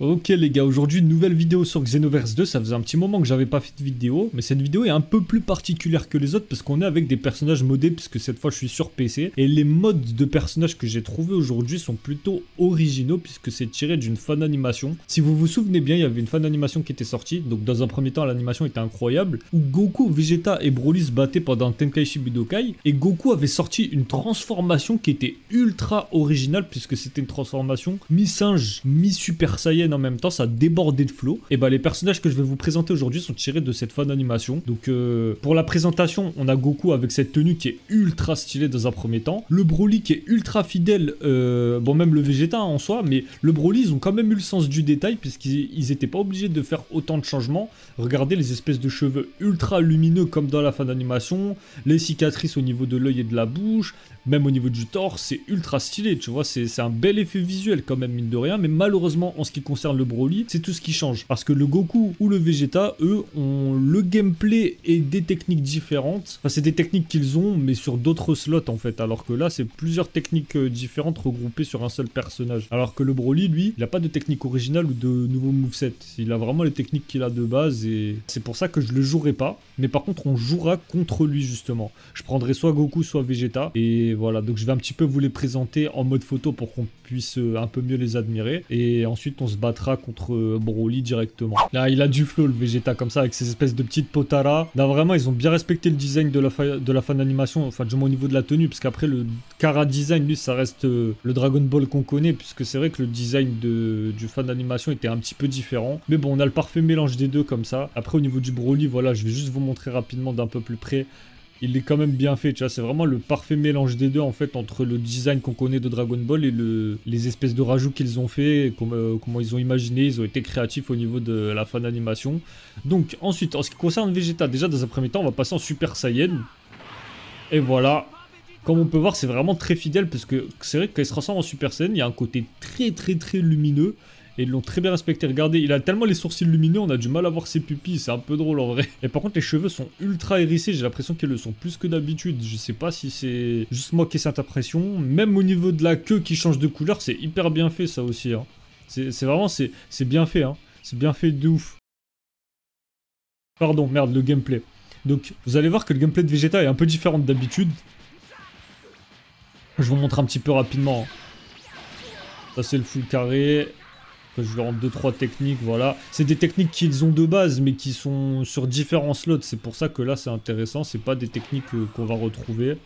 Ok les gars, aujourd'hui une nouvelle vidéo sur Xenoverse 2, ça faisait un petit moment que j'avais pas fait de vidéo, mais cette vidéo est un peu plus particulière que les autres parce qu'on est avec des personnages modés puisque cette fois je suis sur PC, et les modes de personnages que j'ai trouvé aujourd'hui sont plutôt originaux puisque c'est tiré d'une fan animation. Si vous vous souvenez bien, il y avait une fan animation qui était sortie, donc dans un premier temps l'animation était incroyable, où Goku, Vegeta et Broly se battaient pendant Tenkaichi Budokai, et Goku avait sorti une transformation qui était ultra originale puisque c'était une transformation mi-singe, mi-super saiyan en même temps, ça débordait de flow. Et bah les personnages que je vais vous présenter aujourd'hui sont tirés de cette fan animation. Donc euh, pour la présentation, on a Goku avec cette tenue qui est ultra stylée dans un premier temps. Le Broly qui est ultra fidèle, euh, bon même le Vegeta en soi, mais le Broly ils ont quand même eu le sens du détail puisqu'ils étaient pas obligés de faire autant de changements. Regardez les espèces de cheveux ultra lumineux comme dans la fin d'animation, les cicatrices au niveau de l'œil et de la bouche, même au niveau du torse, c'est ultra stylé, tu vois, c'est un bel effet visuel quand même mine de rien, mais malheureusement en ce qui concerne le Broly, c'est tout ce qui change. Parce que le Goku ou le Vegeta, eux, ont le gameplay et des techniques différentes. Enfin, c'est des techniques qu'ils ont, mais sur d'autres slots en fait. Alors que là, c'est plusieurs techniques euh, différentes regroupées sur un seul personnage. Alors que le Broly, lui, il a pas de technique originale ou de nouveau moveset. Il a vraiment les techniques qu'il a de base et c'est pour ça que je le jouerai pas. Mais par contre, on jouera contre lui justement. Je prendrai soit Goku, soit Vegeta. Et voilà, donc je vais un petit peu vous les présenter en mode photo pour qu'on puisse euh, un peu mieux les admirer. Et ensuite, on se bat contre euh, Broly directement. Là, il a du flow le Vegeta comme ça avec ses espèces de petites potaras. Là, vraiment, ils ont bien respecté le design de la, fan animation, enfin, du moins au niveau de la tenue, parce qu'après, le Kara design, lui, ça reste euh, le Dragon Ball qu'on connaît, puisque c'est vrai que le design de, du fan animation était un petit peu différent. Mais bon, on a le parfait mélange des deux comme ça. Après, au niveau du Broly, voilà, je vais juste vous montrer rapidement d'un peu plus près il est quand même bien fait, tu c'est vraiment le parfait mélange des deux en fait entre le design qu'on connaît de Dragon Ball et le, les espèces de rajouts qu'ils ont fait, comment, euh, comment ils ont imaginé, ils ont été créatifs au niveau de la fan animation. Donc ensuite, en ce qui concerne Vegeta, déjà dans un premier temps, on va passer en Super Saiyan. Et voilà, comme on peut voir, c'est vraiment très fidèle parce que c'est vrai que quand il se transforme en Super Saiyan, il y a un côté très très très lumineux. Et ils l'ont très bien respecté. Regardez, il a tellement les sourcils lumineux, on a du mal à voir ses pupilles. C'est un peu drôle en vrai. Et par contre, les cheveux sont ultra hérissés. J'ai l'impression qu'ils le sont plus que d'habitude. Je sais pas si c'est juste moi qui ai cette impression. Même au niveau de la queue qui change de couleur, c'est hyper bien fait ça aussi. Hein. C'est vraiment, c'est bien fait. Hein. C'est bien fait de ouf. Pardon, merde, le gameplay. Donc, vous allez voir que le gameplay de Vegeta est un peu différent d'habitude. Je vous montre un petit peu rapidement. Hein. Ça, c'est le full carré je leur rentre 2-3 techniques, voilà. C'est des techniques qu'ils ont de base, mais qui sont sur différents slots. C'est pour ça que là, c'est intéressant. C'est pas des techniques euh, qu'on va retrouver.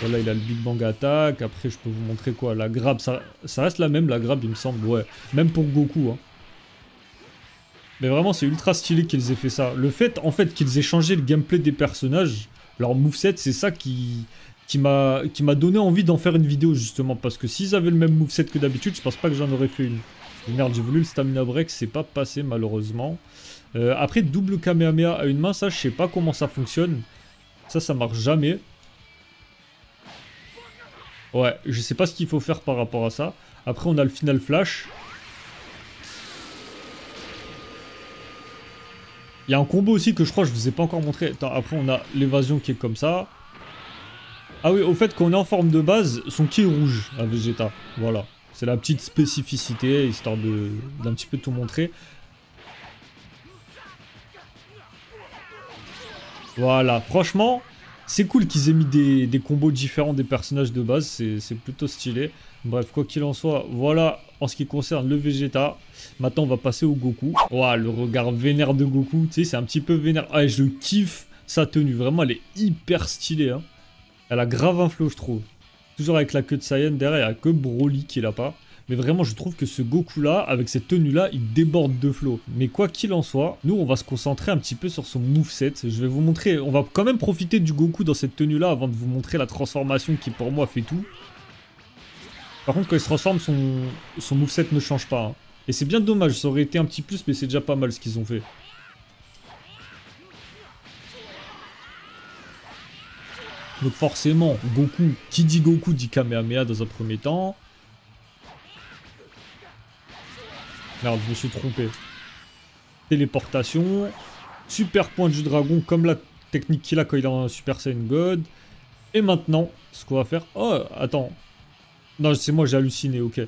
Voilà, il a le Big Bang Attack. Après, je peux vous montrer quoi? La grab, ça, ça reste la même, la grab, il me semble. Ouais, même pour Goku. Hein. Mais vraiment, c'est ultra stylé qu'ils aient fait ça. Le fait, en fait, qu'ils aient changé le gameplay des personnages, leur moveset, c'est ça qui, qui m'a donné envie d'en faire une vidéo justement parce que s'ils avaient le même moveset que d'habitude je pense pas que j'en aurais fait une. Merde j'ai voulu le stamina break c'est pas passé malheureusement. Euh, après double kamehameha à une main ça je sais pas comment ça fonctionne. Ça ça marche jamais. Ouais je sais pas ce qu'il faut faire par rapport à ça. Après on a le final flash. Il y a un combo aussi que je crois que je vous ai pas encore montré. Attends, après on a l'évasion qui est comme ça ah oui, au fait, quand on est en forme de base, son qui est rouge à Vegeta. Voilà. C'est la petite spécificité, histoire d'un petit peu tout montrer. Voilà, franchement, c'est cool qu'ils aient mis des, combos différents des personnages de base, c'est plutôt stylé. Bref, quoi qu'il en soit, voilà en ce qui concerne le Vegeta. Maintenant, on va passer au Goku. Waouh, le regard vénère de Goku, tu sais, c'est un petit peu vénère. Ah, je kiffe sa tenue, vraiment, elle est hyper stylée, hein. Elle a grave un flow, je trouve. Toujours avec la queue de Saiyan derrière, il n'y a que Broly qui l'a pas. Mais vraiment, je trouve que ce Goku-là, avec cette tenue-là, il déborde de flow. Mais quoi qu'il en soit, nous, on va se concentrer un petit peu sur son moveset. Je vais vous montrer, on va quand même profiter du Goku dans cette tenue-là avant de vous montrer la transformation qui, pour moi, fait tout. Par contre, quand il se transforme, son, son moveset ne change pas. Hein. Et c'est bien dommage, ça aurait été un petit plus, mais c'est déjà pas mal ce qu'ils ont fait. Donc forcément, Goku, qui dit Goku dit Kamehameha dans un premier temps. Merde, je me suis trompé. Téléportation. Super point du dragon, comme la technique qu'il a quand il a un Super Saiyan God. Et maintenant, ce qu'on va faire... Oh, attends. Non, c'est moi, j'ai halluciné, ok.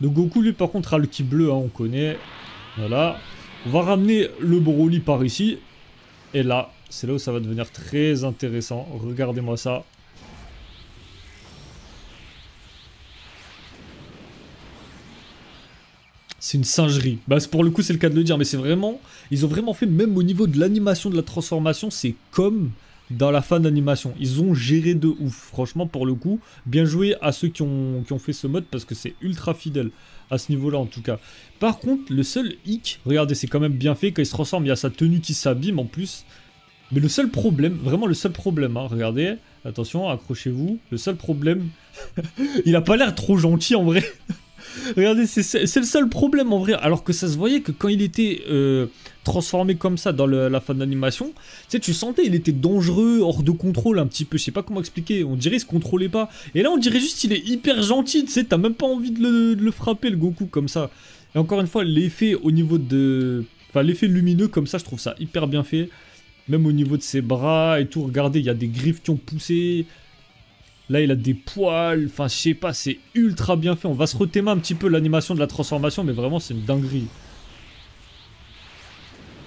Donc Goku, lui, par contre, a le ki bleu, hein, on connaît. Voilà. On va ramener le Broly par ici. Et là, c'est là où ça va devenir très intéressant. Regardez-moi ça. C'est une singerie. Bah, pour le coup, c'est le cas de le dire, mais c'est vraiment... Ils ont vraiment fait, même au niveau de l'animation de la transformation, c'est comme dans la fin d'animation. Ils ont géré de ouf. Franchement, pour le coup, bien joué à ceux qui ont, qui ont fait ce mode parce que c'est ultra fidèle à ce niveau-là en tout cas. Par contre, le seul hic, regardez, c'est quand même bien fait. Quand il se transforme, il y a sa tenue qui s'abîme en plus. Mais le seul problème, vraiment le seul problème, hein, regardez, attention, accrochez-vous. Le seul problème, il a pas l'air trop gentil en vrai. Regardez, c'est le seul problème en vrai. Alors que ça se voyait que quand il était euh, transformé comme ça dans la fin d'animation, tu sais, tu sentais il était dangereux, hors de contrôle un petit peu. Je sais pas comment expliquer. On dirait il se contrôlait pas. Et là, on dirait juste qu'il est hyper gentil. Tu sais, t'as même pas envie de le, de le, frapper le Goku comme ça. Et encore une fois, l'effet au niveau de. Enfin, l'effet lumineux comme ça, je trouve ça hyper bien fait. Même au niveau de ses bras et tout. Regardez, il y a des griffes qui ont poussé. Là, il a des poils. Enfin, je sais pas, c'est ultra bien fait. On va se retémer un petit peu l'animation de la transformation, mais vraiment, c'est une dinguerie.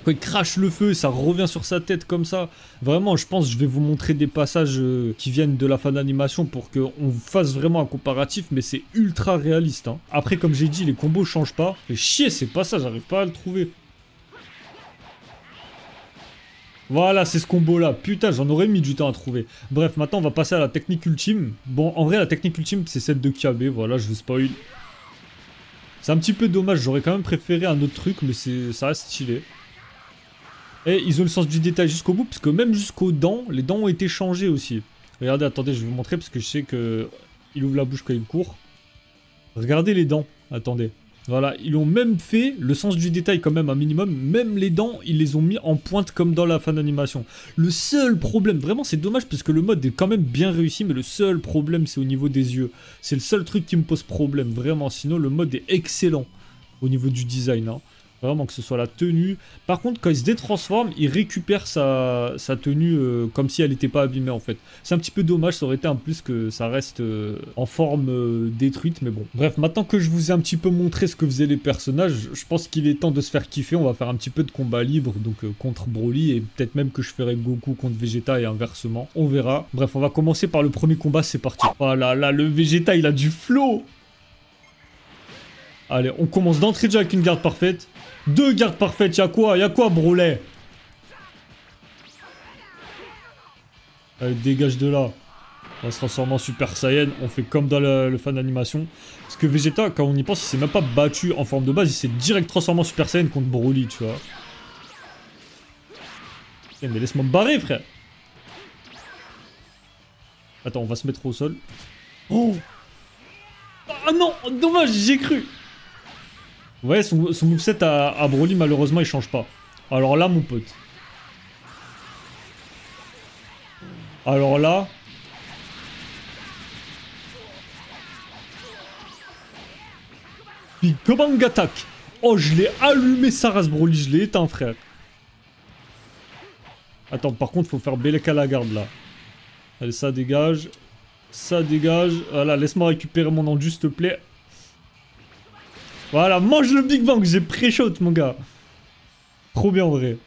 Quand il crache le feu, ça revient sur sa tête comme ça. Vraiment, je pense que je vais vous montrer des passages euh, qui viennent de la fin d'animation pour qu'on fasse vraiment un comparatif, mais c'est ultra réaliste. Hein. Après, comme j'ai dit, les combos changent pas. Et chier, c'est pas ça, j'arrive pas à le trouver. Voilà, c'est ce combo-là. Putain, j'en aurais mis du temps à trouver. Bref, maintenant, on va passer à la technique ultime. Bon, en vrai, la technique ultime, c'est celle de Kiabe. Voilà, je vous spoil. C'est un petit peu dommage. J'aurais quand même préféré un autre truc, mais ça reste stylé. Et ils ont le sens du détail jusqu'au bout, parce que même jusqu'aux dents, les dents ont été changées aussi. Regardez, attendez, je vais vous montrer, parce que je sais que il ouvre la bouche quand il court. Regardez les dents. Attendez. Voilà, ils ont même fait le sens du détail quand même un minimum. Même les dents, ils les ont mis en pointe comme dans la fin d'animation. Le seul problème, vraiment c'est dommage parce que le mode est quand même bien réussi, mais le seul problème c'est au niveau des yeux. C'est le seul truc qui me pose problème, vraiment. Sinon le mode est excellent au niveau du design. Hein. Vraiment que ce soit la tenue. Par contre, quand il se détransforme, il récupère sa, tenue euh, comme si elle n'était pas abîmée en fait. C'est un petit peu dommage, ça aurait été un plus que ça reste euh, en forme euh, détruite, mais bon. Bref, maintenant que je vous ai un petit peu montré ce que faisaient les personnages, je pense qu'il est temps de se faire kiffer. On va faire un petit peu de combat libre, donc contre Broly, et peut-être même que je ferai Goku contre Vegeta et inversement. On verra. Bref, on va commencer par le premier combat, c'est parti. Voilà, oh là, le Vegeta, il a du flow Allez, on commence d'entrée déjà avec une garde parfaite. Deux gardes parfaites, y'a quoi Y'a quoi, Brolet? Allez, dégage de là. On va se transformer en Super Saiyan. On fait comme dans le, fan d'animation. Parce que Vegeta, quand on y pense, il s'est même pas battu en forme de base. Il s'est direct transformé en Super Saiyan contre Broly, tu vois. Eh, mais laisse-moi me barrer, frère. Attends, on va se mettre au sol. Oh Ah non Dommage, j'ai cru vous voyez, son, moveset à, Broly, malheureusement, il change pas. Alors là, mon pote. Alors là... Big Bang Attack Oh, je l'ai allumé sa race Broly, je l'ai éteint, frère. Attends, par contre, faut faire Belek à la garde, là. Allez, ça dégage. Ça dégage. Voilà, laisse-moi récupérer mon endu, s'il te plaît. Voilà, mange le Big Bang, j'ai pré-shot, mon gars. Trop bien, en vrai.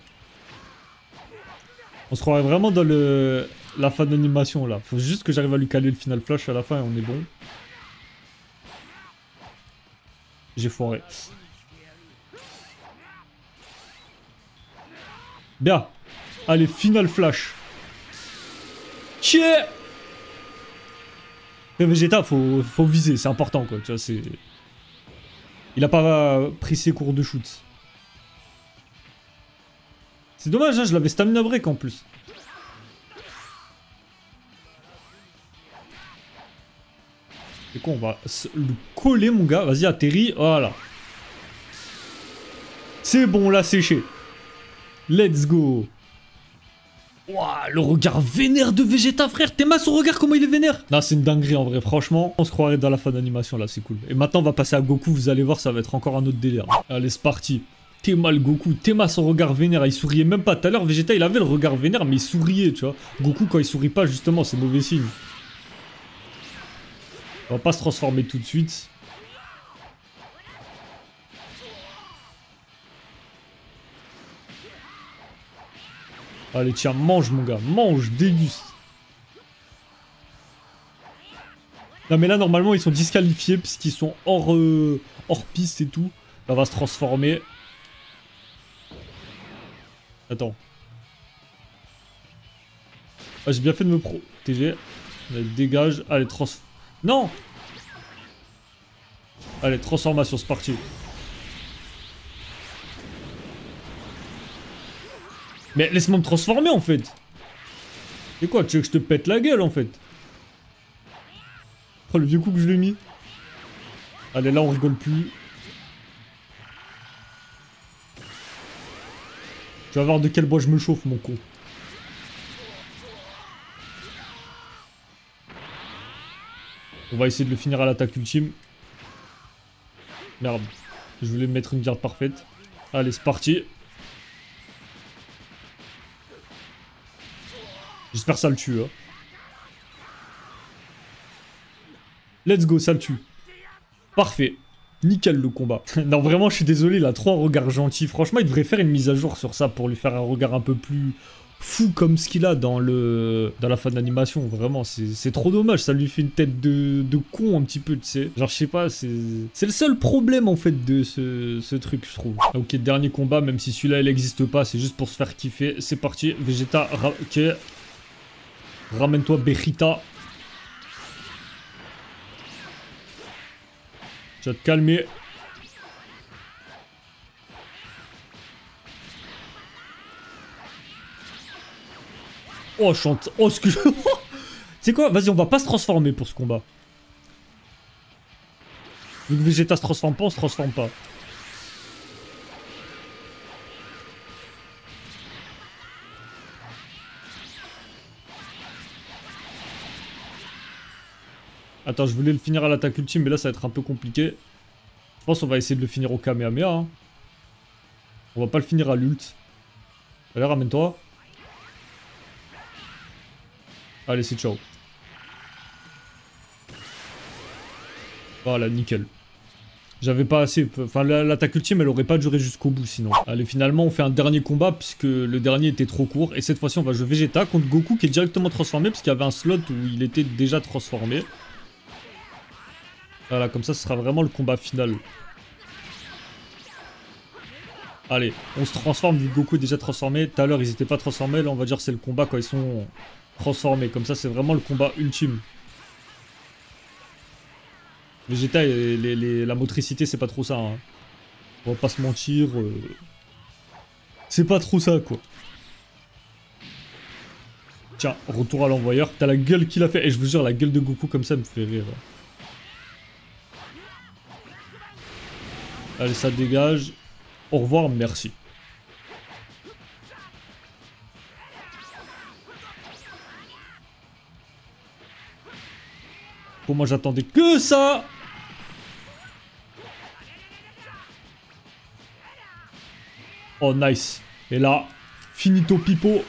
On se croirait vraiment dans le la fin d'animation, là. Faut juste que j'arrive à lui caler le final flash à la fin et on est bon. J'ai foiré. Bien. Allez, final flash. Tiens Vegeta, faut, faut viser, c'est important, quoi. Tu vois, c'est... Il a pas pris ses cours de shoot. C'est dommage, hein, je l'avais stamina break en plus. C'est quoi, on va le coller, mon gars. Vas-y, atterris. Voilà. C'est bon, là, séché. Let's go. Ouah, le regard vénère de Vegeta, frère. Mal son regard, comment il est vénère Là, c'est une dinguerie en vrai, franchement. On se croirait dans la fin d'animation, là, c'est cool. Et maintenant, on va passer à Goku, vous allez voir, ça va être encore un autre délire. Allez, c'est parti. T'es mal Goku, Théma son regard vénère, il souriait même pas. Tout à l'heure, Vegeta, il avait le regard vénère, mais il souriait, tu vois. Goku, quand il sourit pas, justement, c'est mauvais signe. On va pas se transformer tout de suite. Allez, tiens, mange, mon gars. Mange, déguste. Non, mais là, normalement, ils sont disqualifiés puisqu'ils sont hors, euh, hors piste et tout. Là, on va se transformer. Attends. Ah, j'ai bien fait de me protéger. Allez, dégage. Allez, trans... Non Allez, transformation, c'est parti. Mais laisse-moi me transformer en fait. C'est quoi Tu veux que je te pète la gueule en fait? Oh le vieux coup que je l'ai mis. Allez là on rigole plus. Tu vas voir de quel bois je me chauffe mon con. On va essayer de le finir à l'attaque ultime. Merde. Je voulais mettre une garde parfaite. Allez c'est parti. Ça le tue. Hein. Let's go, ça le tue. Parfait. Nickel le combat. non, vraiment, je suis désolé, il a trop un regard gentil. Franchement, il devrait faire une mise à jour sur ça pour lui faire un regard un peu plus fou comme ce qu'il a dans le dans la fin d'animation. Vraiment, c'est trop dommage. Ça lui fait une tête de, de con un petit peu, tu sais. Genre, je sais pas, c'est le seul problème en fait de ce, ce truc, je trouve. Ok, dernier combat, même si celui-là, il n'existe pas, c'est juste pour se faire kiffer. C'est parti. Vegeta, ok. Ramène-toi, Bechita. Tu vas te calmer. Oh, chante. Oh, ce que je... C'est quoi? Vas-y, on va pas se transformer pour ce combat. Vu que Vegeta se transforme pas, on se transforme pas. Attends, je voulais le finir à l'attaque ultime, mais là, ça va être un peu compliqué. Je pense qu'on va essayer de le finir au Kamehameha. Hein. On va pas le finir à l'ult. Allez, ramène-toi. Allez, c'est ciao. Voilà, nickel. J'avais pas assez... Enfin, l'attaque ultime, elle aurait pas duré jusqu'au bout, sinon. Allez, finalement, on fait un dernier combat, puisque le dernier était trop court. Et cette fois-ci, on va jouer Vegeta contre Goku, qui est directement transformé, parce qu'il y avait un slot où il était déjà transformé. Voilà, comme ça, ce sera vraiment le combat final. Allez, on se transforme vu que Goku est déjà transformé. Tout à l'heure, ils n'étaient pas transformés. Là, on va dire c'est le combat quand ils sont transformés. Comme ça, c'est vraiment le combat ultime. Vegeta, et la motricité, c'est pas trop ça. Hein. On va pas se mentir. Euh. C'est pas trop ça, quoi. Tiens, retour à l'envoyeur. T'as la gueule qu'il a fait. Et je vous jure, la gueule de Goku comme ça me fait rire. Allez, ça dégage. Au revoir, merci. Pour moi, j'attendais que ça Oh, nice. Et là, finito pipo.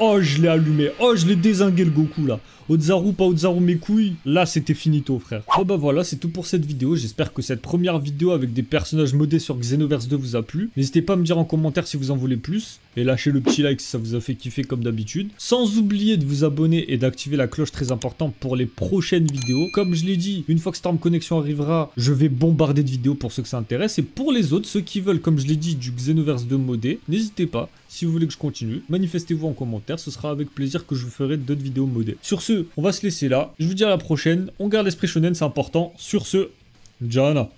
Oh, je l'ai allumé. Oh, je l'ai désingué le Goku, là. Ozaru, pas Ozaru mes couilles, là c'était finito frère. Oh bah voilà, c'est tout pour cette vidéo. J'espère que cette première vidéo avec des personnages modés sur Xenoverse 2 vous a plu. N'hésitez pas à me dire en commentaire si vous en voulez plus. Et lâchez le petit like si ça vous a fait kiffer comme d'habitude. Sans oublier de vous abonner et d'activer la cloche très importante pour les prochaines vidéos. Comme je l'ai dit, une fois que Storm Connection arrivera, je vais bombarder de vidéos pour ceux que ça intéresse. Et pour les autres, ceux qui veulent, comme je l'ai dit, du Xenoverse 2 modé, n'hésitez pas. Si vous voulez que je continue, manifestez-vous en commentaire. Ce sera avec plaisir que je vous ferai d'autres vidéos modées. Sur ce, on va se laisser là. Je vous dis à la prochaine. On garde l'esprit shonen, c'est important. Sur ce, Jana.